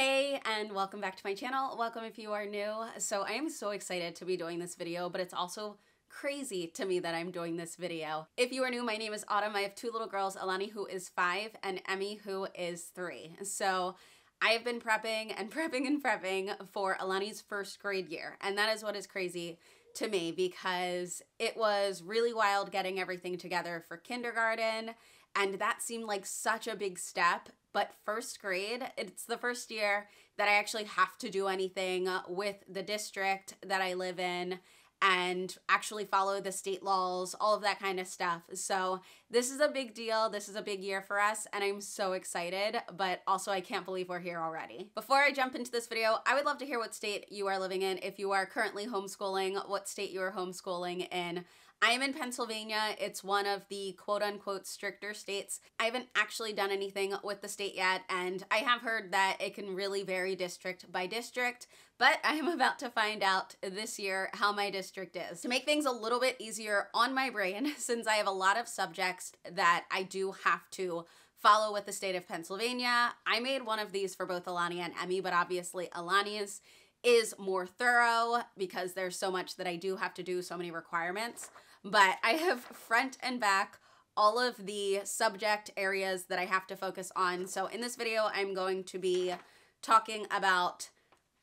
Hey and welcome back to my channel. Welcome if you are new. So I am so excited to be doing this video, but it's also crazy to me that I'm doing this video. If you are new, my name is Autumn. I have two little girls, Elani who is five and Emmy who is three. So I have been prepping and prepping and prepping for Elani's first grade year. And that is what is crazy to me because it was really wild getting everything together for kindergarten. And that seemed like such a big step but first grade, it's the first year that I actually have to do anything with the district that I live in and actually follow the state laws, all of that kind of stuff. So, this is a big deal. This is a big year for us, and I'm so excited, but also I can't believe we're here already. Before I jump into this video, I would love to hear what state you are living in. If you are currently homeschooling, what state you are homeschooling in. I am in Pennsylvania. It's one of the quote unquote stricter states. I haven't actually done anything with the state yet, and I have heard that it can really vary district by district, but I am about to find out this year how my district is. To make things a little bit easier on my brain, since I have a lot of subjects that I do have to follow with the state of Pennsylvania, I made one of these for both Elani and Emmy, but obviously Elani's is more thorough because there's so much that I do have to do, so many requirements but I have front and back all of the subject areas that I have to focus on. So in this video, I'm going to be talking about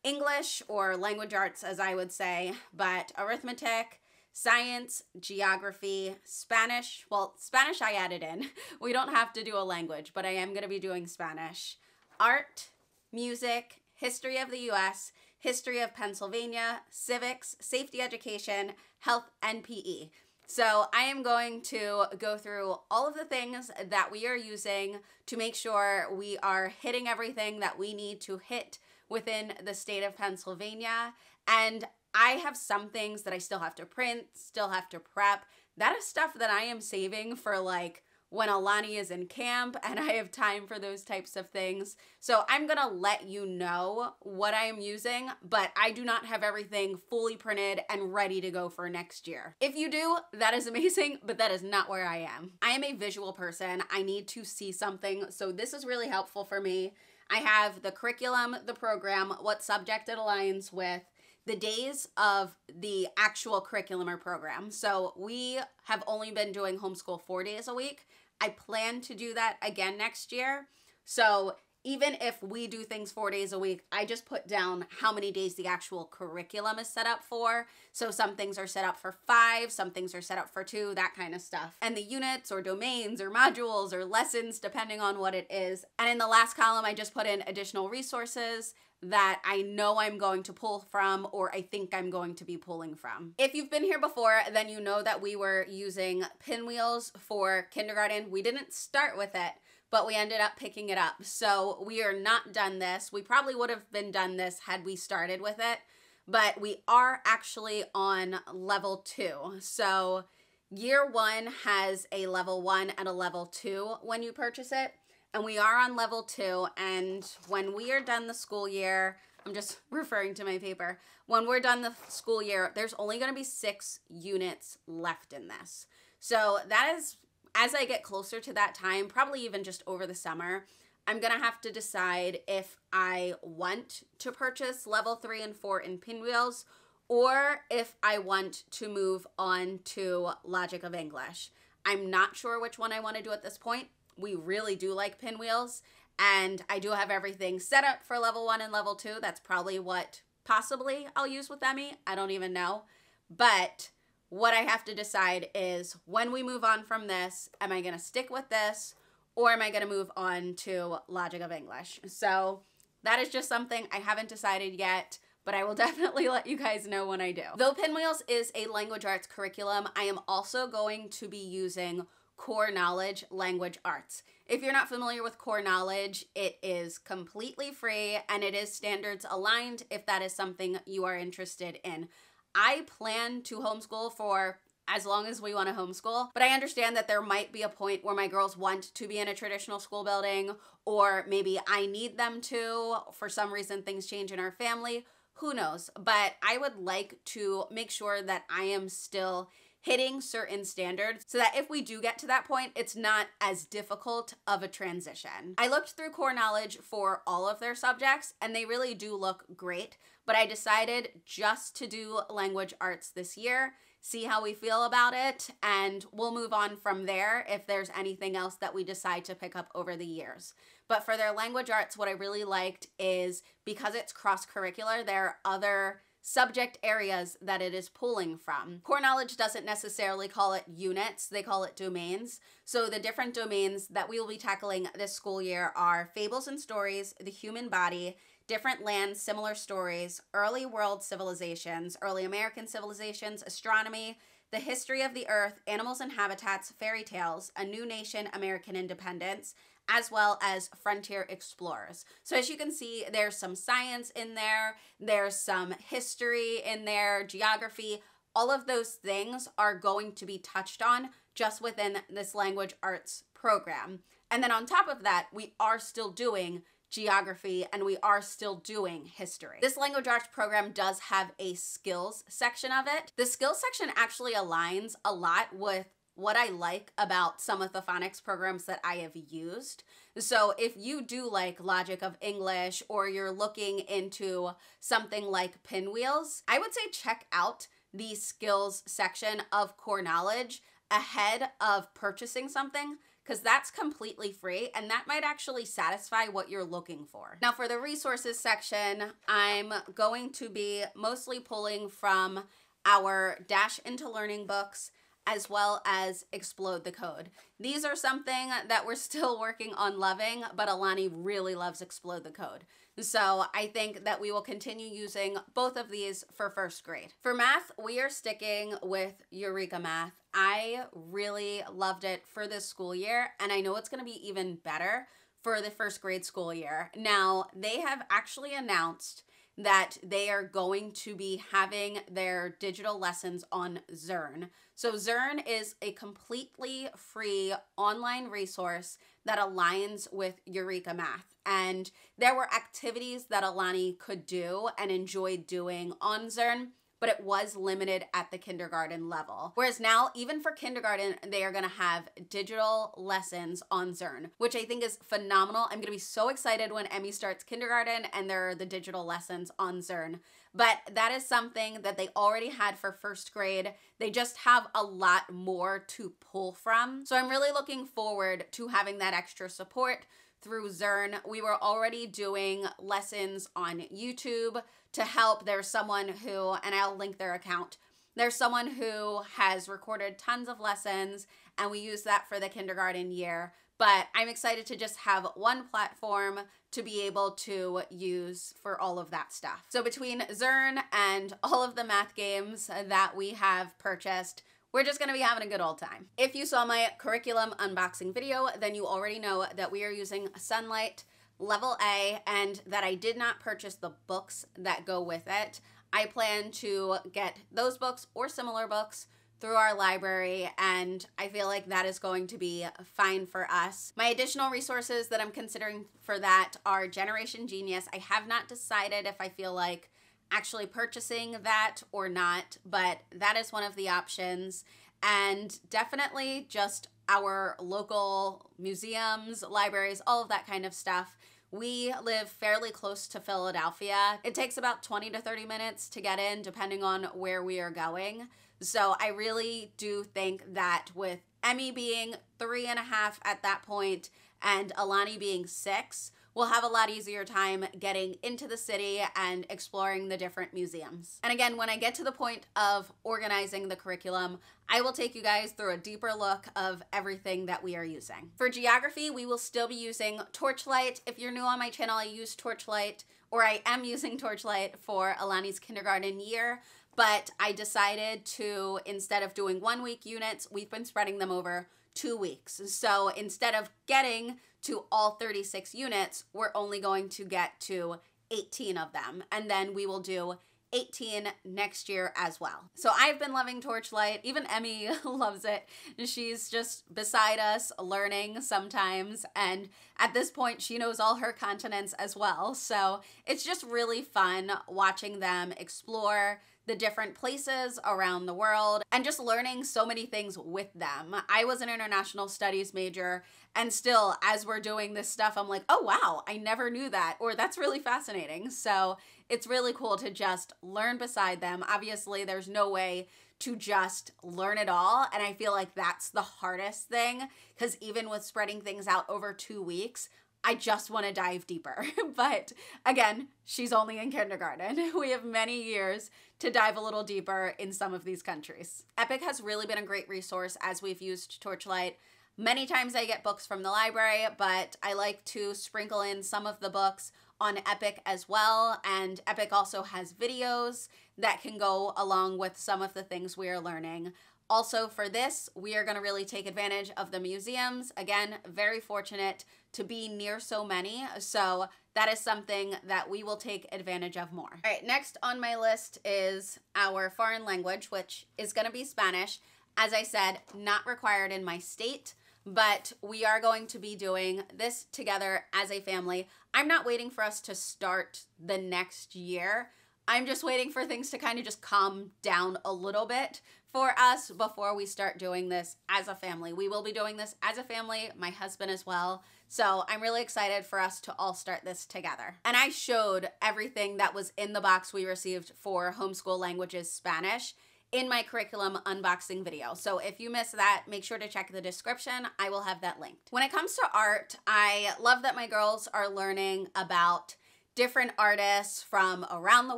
English or language arts, as I would say, but arithmetic, science, geography, Spanish. Well, Spanish I added in. We don't have to do a language, but I am going to be doing Spanish. Art, music, history of the US, history of Pennsylvania, civics, safety education, health, and PE. So I am going to go through all of the things that we are using to make sure we are hitting everything that we need to hit within the state of Pennsylvania. And I have some things that I still have to print, still have to prep. That is stuff that I am saving for like when Elani is in camp and I have time for those types of things. So I'm gonna let you know what I am using, but I do not have everything fully printed and ready to go for next year. If you do, that is amazing, but that is not where I am. I am a visual person. I need to see something, so this is really helpful for me. I have the curriculum, the program, what subject it aligns with, the days of the actual curriculum or program. So we have only been doing homeschool four days a week. I plan to do that again next year. So even if we do things four days a week, I just put down how many days the actual curriculum is set up for. So some things are set up for five, some things are set up for two, that kind of stuff. And the units or domains or modules or lessons, depending on what it is. And in the last column, I just put in additional resources that I know I'm going to pull from or I think I'm going to be pulling from. If you've been here before, then you know that we were using pinwheels for kindergarten. We didn't start with it, but we ended up picking it up. So we are not done this. We probably would have been done this had we started with it, but we are actually on level two. So year one has a level one and a level two when you purchase it and we are on level two. And when we are done the school year, I'm just referring to my paper. When we're done the school year, there's only going to be six units left in this. So that is, as I get closer to that time, probably even just over the summer, I'm going to have to decide if I want to purchase level three and four in pinwheels or if I want to move on to Logic of English. I'm not sure which one I want to do at this point we really do like pinwheels. And I do have everything set up for level one and level two. That's probably what possibly I'll use with Emmy. I don't even know. But what I have to decide is when we move on from this, am I going to stick with this or am I going to move on to Logic of English? So that is just something I haven't decided yet but I will definitely let you guys know when I do. Though Pinwheels is a language arts curriculum, I am also going to be using Core Knowledge Language Arts. If you're not familiar with Core Knowledge, it is completely free and it is standards aligned if that is something you are interested in. I plan to homeschool for as long as we want to homeschool. But I understand that there might be a point where my girls want to be in a traditional school building, or maybe I need them to. For some reason, things change in our family. Who knows? But I would like to make sure that I am still hitting certain standards so that if we do get to that point, it's not as difficult of a transition. I looked through core knowledge for all of their subjects and they really do look great, but I decided just to do language arts this year see how we feel about it, and we'll move on from there if there's anything else that we decide to pick up over the years. But for their language arts, what I really liked is because it's cross curricular, there are other subject areas that it is pulling from. Core knowledge doesn't necessarily call it units, they call it domains. So the different domains that we will be tackling this school year are fables and stories, the human body, different lands, similar stories, early world civilizations, early American civilizations, astronomy, the history of the earth, animals and habitats, fairy tales, a new nation, American independence, as well as frontier explorers. So as you can see, there's some science in there, there's some history in there, geography, all of those things are going to be touched on just within this language arts program. And then on top of that, we are still doing geography, and we are still doing history. This language arts program does have a skills section of it. The skills section actually aligns a lot with what I like about some of the phonics programs that I have used. So if you do like Logic of English or you're looking into something like Pinwheels, I would say check out the skills section of core knowledge ahead of purchasing something because that's completely free and that might actually satisfy what you're looking for. Now for the resources section, I'm going to be mostly pulling from our Dash into Learning books as well as Explode the Code. These are something that we're still working on loving, but Elani really loves Explode the Code. So I think that we will continue using both of these for first grade. For math, we are sticking with Eureka Math. I really loved it for this school year, and I know it's going to be even better for the first grade school year. Now, they have actually announced that they are going to be having their digital lessons on Zearn. So, Zearn is a completely free online resource that aligns with Eureka Math. And there were activities that Elani could do and enjoyed doing on Zearn but it was limited at the kindergarten level. Whereas now, even for kindergarten, they are gonna have digital lessons on Zearn, which I think is phenomenal. I'm gonna be so excited when Emmy starts kindergarten and there are the digital lessons on Zearn. But that is something that they already had for first grade. They just have a lot more to pull from. So I'm really looking forward to having that extra support through Zearn. We were already doing lessons on YouTube to help. There's someone who, and I'll link their account, there's someone who has recorded tons of lessons, and we use that for the kindergarten year. But I'm excited to just have one platform to be able to use for all of that stuff. So between Zearn and all of the math games that we have purchased, we're just gonna be having a good old time. If you saw my curriculum unboxing video, then you already know that we are using Sonlight level A and that I did not purchase the books that go with it. I plan to get those books or similar books through our library, and I feel like that is going to be fine for us. My additional resources that I'm considering for that are Generation Genius. I have not decided if I feel like actually purchasing that or not, but that is one of the options. And definitely just our local museums, libraries, all of that kind of stuff. We live fairly close to Philadelphia. It takes about 20 to 30 minutes to get in, depending on where we are going. So I really do think that with Emmy being three and a half at that point and Elani being six, we'll have a lot easier time getting into the city and exploring the different museums. And again, when I get to the point of organizing the curriculum, I will take you guys through a deeper look of everything that we are using. For geography, we will still be using Torchlight. If you're new on my channel, I use Torchlight, or I am using Torchlight for Elani's kindergarten year, but I decided to, instead of doing one week units, we've been spreading them over two weeks. So instead of getting to all 36 units, we're only going to get to 18 of them. And then we will do 18 next year as well. So I've been loving Torchlight. Even Emmy loves it. She's just beside us learning sometimes. And at this point, she knows all her continents as well. So it's just really fun watching them explore the different places around the world and just learning so many things with them. I was an international studies major, and still, as we're doing this stuff, I'm like, oh wow, I never knew that, or that's really fascinating. So it's really cool to just learn beside them. Obviously, there's no way to just learn it all. And I feel like that's the hardest thing because even with spreading things out over two weeks, I just want to dive deeper. but again, she's only in kindergarten. We have many years to dive a little deeper in some of these countries. Epic has really been a great resource as we've used Torchlight. Many times I get books from the library, but I like to sprinkle in some of the books on Epic as well. And Epic also has videos that can go along with some of the things we are learning. Also, for this, we are going to really take advantage of the museums. Again, very fortunate to be near so many. So, that is something that we will take advantage of more. All right, next on my list is our foreign language, which is going to be Spanish. As I said, not required in my state but we are going to be doing this together as a family. I'm not waiting for us to start the next year. I'm just waiting for things to kind of just calm down a little bit for us before we start doing this as a family. We will be doing this as a family, my husband as well. So I'm really excited for us to all start this together. And I showed everything that was in the box we received for Homeschool Languages Spanish in my curriculum unboxing video. So if you missed that, make sure to check the description. I will have that linked. When it comes to art, I love that my girls are learning about different artists from around the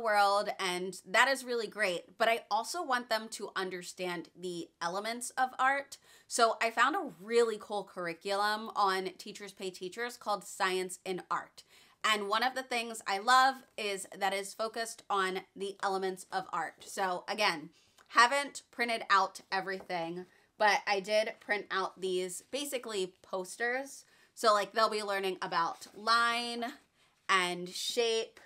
world, and that is really great. But I also want them to understand the elements of art. So I found a really cool curriculum on Teachers Pay Teachers called Science in Art. And one of the things I love is that is focused on the elements of art. So again, haven't printed out everything, but I did print out these basically posters. So like they'll be learning about line and shape,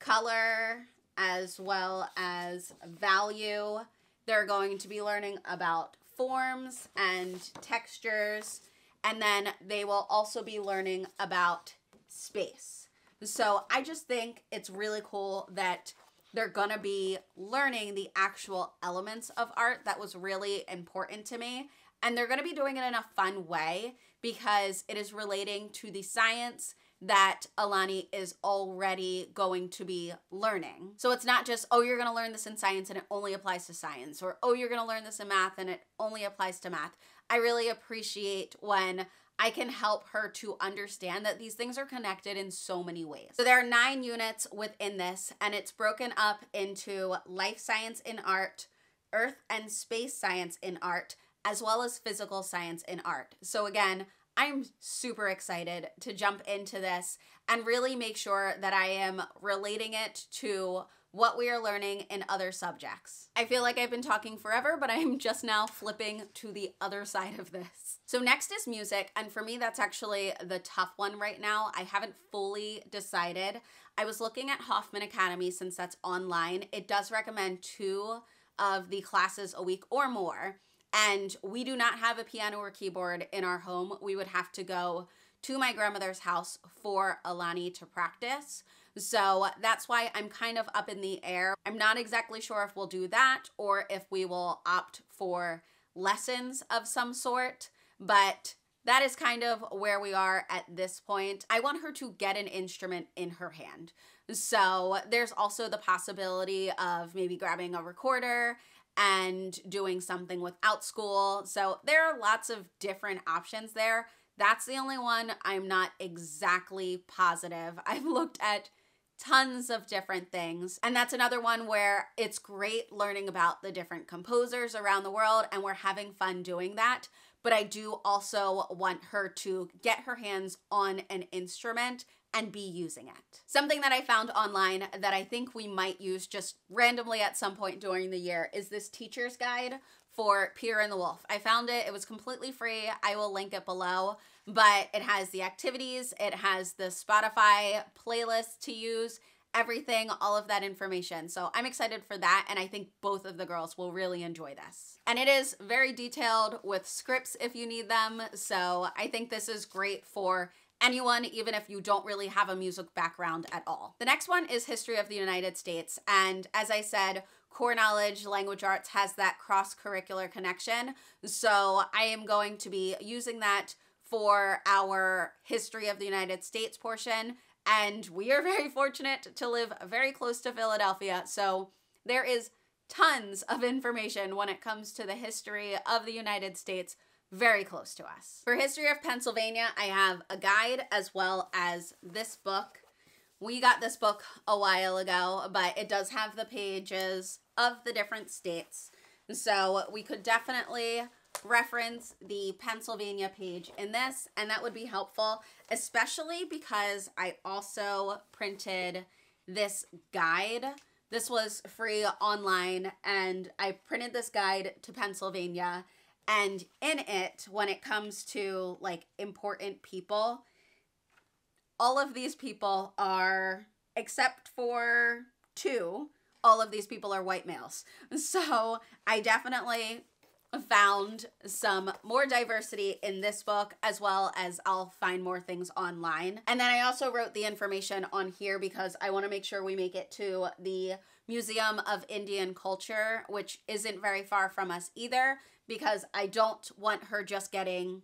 color, as well as value. They're going to be learning about forms and textures, and then they will also be learning about space. So I just think it's really cool that they're gonna be learning the actual elements of art that was really important to me. And they're gonna be doing it in a fun way because it is relating to the science that Elani is already going to be learning. So it's not just, oh, you're gonna learn this in science and it only applies to science, or oh, you're gonna learn this in math and it only applies to math. I really appreciate when I can help her to understand that these things are connected in so many ways. So there are nine units within this, and it's broken up into life science in art, earth and space science in art, as well as physical science in art. So again, I'm super excited to jump into this and really make sure that I am relating it to what we are learning in other subjects. I feel like I've been talking forever, but I'm just now flipping to the other side of this. So next is music, and for me that's actually the tough one right now. I haven't fully decided. I was looking at Hoffman Academy since that's online. It does recommend two of the classes a week or more, and we do not have a piano or keyboard in our home. We would have to go to my grandmother's house for Elani to practice. So that's why I'm kind of up in the air. I'm not exactly sure if we'll do that or if we will opt for lessons of some sort, but that is kind of where we are at this point. I want her to get an instrument in her hand. So there's also the possibility of maybe grabbing a recorder and doing something without school. So there are lots of different options there. That's the only one I'm not exactly positive. I've looked at tons of different things. And that's another one where it's great learning about the different composers around the world and we're having fun doing that. But I do also want her to get her hands on an instrument and be using it. Something that I found online that I think we might use just randomly at some point during the year is this teacher's guide for Peter and the Wolf. I found it, it was completely free. I will link it below, but it has the activities, it has the Spotify playlist to use, everything, all of that information. So I'm excited for that, and I think both of the girls will really enjoy this. And it is very detailed with scripts if you need them, so I think this is great for anyone, even if you don't really have a music background at all. The next one is History of the United States, and as I said, core knowledge language arts has that cross curricular connection. So I am going to be using that for our history of the United States portion. And we are very fortunate to live very close to Philadelphia. So there is tons of information when it comes to the history of the United States very close to us. For History of Pennsylvania, I have a guide as well as this book. We got this book a while ago, but it does have the pages of the different states. So we could definitely reference the Pennsylvania page in this, and that would be helpful, especially because I also printed this guide. This was free online, and I printed this guide to Pennsylvania and in it, when it comes to like important people, all of these people are, except for two, all of these people are white males. So I definitely found some more diversity in this book as well as I'll find more things online. And then I also wrote the information on here because I want to make sure we make it to the Museum of Indian Culture, which isn't very far from us either because I don't want her just getting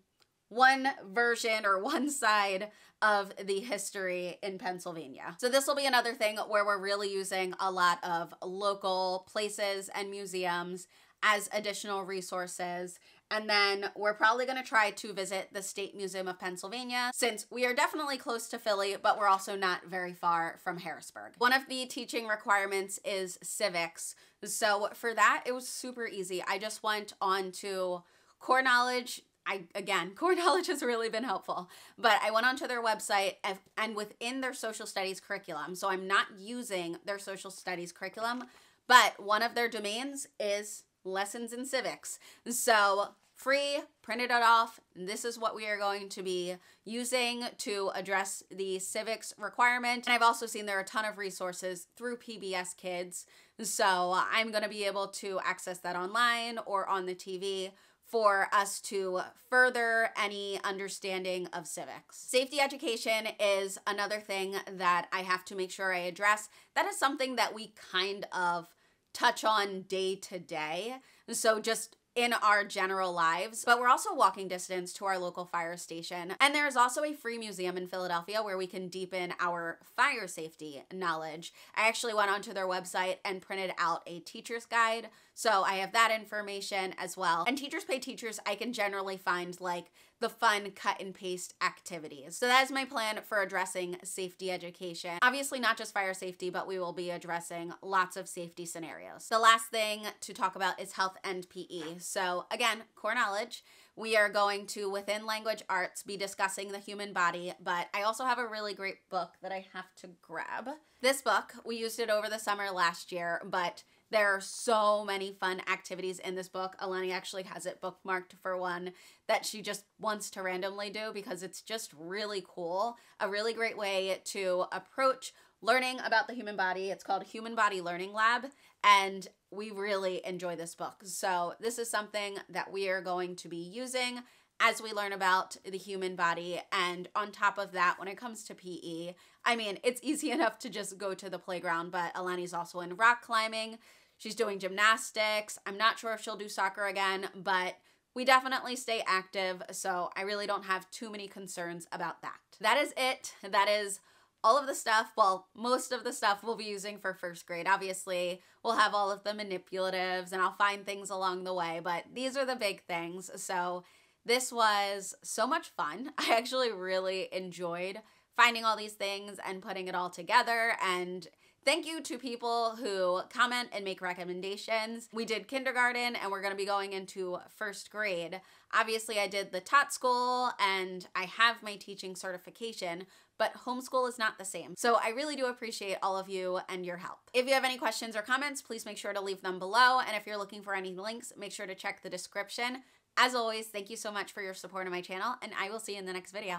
one version or one side of the history in Pennsylvania. So this will be another thing where we're really using a lot of local places and museums as additional resources. And then we're probably going to try to visit the State Museum of Pennsylvania since we are definitely close to Philly, but we're also not very far from Harrisburg. One of the teaching requirements is civics. So for that, it was super easy. I just went on to core knowledge. I again, core knowledge has really been helpful, but I went onto their website and within their social studies curriculum. So I'm not using their social studies curriculum, but one of their domains is lessons in civics. So free, printed it off. This is what we are going to be using to address the civics requirement. And I've also seen there are a ton of resources through PBS Kids. So I'm going to be able to access that online or on the TV for us to further any understanding of civics. Safety education is another thing that I have to make sure I address. That is something that we kind of touch on day to day. So just in our general lives, but we're also walking distance to our local fire station. And there's also a free museum in Philadelphia where we can deepen our fire safety knowledge. I actually went onto their website and printed out a teacher's guide. So I have that information as well. And Teachers Pay Teachers, I can generally find like the fun cut and paste activities. So that is my plan for addressing safety education. Obviously not just fire safety, but we will be addressing lots of safety scenarios. The last thing to talk about is health and PE. So again, core knowledge. We are going to, within language arts, be discussing the human body, but I also have a really great book that I have to grab. This book, we used it over the summer last year, but there are so many fun activities in this book. Elani actually has it bookmarked for one that she just wants to randomly do because it's just really cool. A really great way to approach learning about the human body. It's called Human Body Learning Lab, and we really enjoy this book. So, this is something that we are going to be using as we learn about the human body. And on top of that, when it comes to PE, I mean, it's easy enough to just go to the playground, but Elani's also in rock climbing. She's doing gymnastics. I'm not sure if she'll do soccer again, but we definitely stay active. So I really don't have too many concerns about that. That is it. That is all of the stuff, well, most of the stuff we'll be using for first grade. Obviously, we'll have all of the manipulatives and I'll find things along the way, but these are the big things. So this was so much fun. I actually really enjoyed finding all these things and putting it all together. And thank you to people who comment and make recommendations. We did kindergarten and we're to be going into first grade. Obviously, I did the Tot School and I have my teaching certification, but homeschool is not the same. So I really do appreciate all of you and your help. If you have any questions or comments, please make sure to leave them below. And if you're looking for any links, make sure to check the description. As always, thank you so much for your support of my channel, and I will see you in the next video.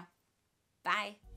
Bye.